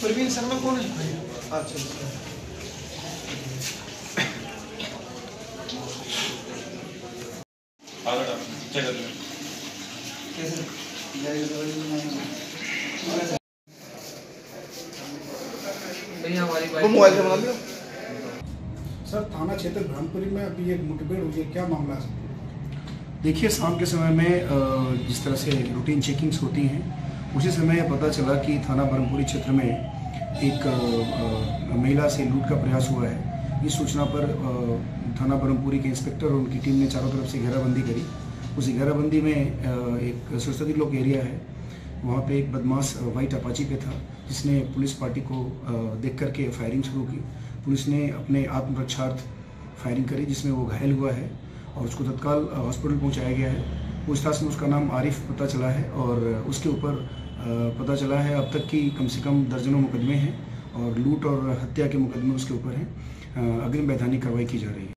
प्रवीण शर्मा कौन है? अच्छा अच्छा। कैसे? भैया हमारी वो मोबाइल से बना लिया? सर थाना क्षेत्र ब्रह्मपुरी में अभी एक मुठभेड़ हुई है। क्या मामला है देखिए शाम के समय में जिस तरह से रूटीन चेकिंग्स होती हैं उसी समय पता चला कि थाना ब्रह्मपुरी क्षेत्र में एक महिला से लूट का प्रयास हुआ है। इस सूचना पर थाना ब्रह्मपुरी के इंस्पेक्टर और उनकी टीम ने चारों तरफ़ से घेराबंदी करी। उस घेराबंदी में एक सरस्वती लोक एरिया है, वहाँ पे एक बदमाश वाइट अपाची पे था, जिसने पुलिस पार्टी को देख करके फायरिंग शुरू की। पुलिस ने अपने आत्मरक्षार्थ फायरिंग करी, जिसमें वो घायल हुआ है और उसको तत्काल हॉस्पिटल पहुँचाया गया है। पूछताछ में उसका नाम आरिफ पता चला है और उसके ऊपर पता चला है अब तक की कम से कम दर्जनों मुकदमे हैं और लूट और हत्या के मुकदमे उसके ऊपर हैं। अग्रिम वैधानिक कार्रवाई की जा रही है।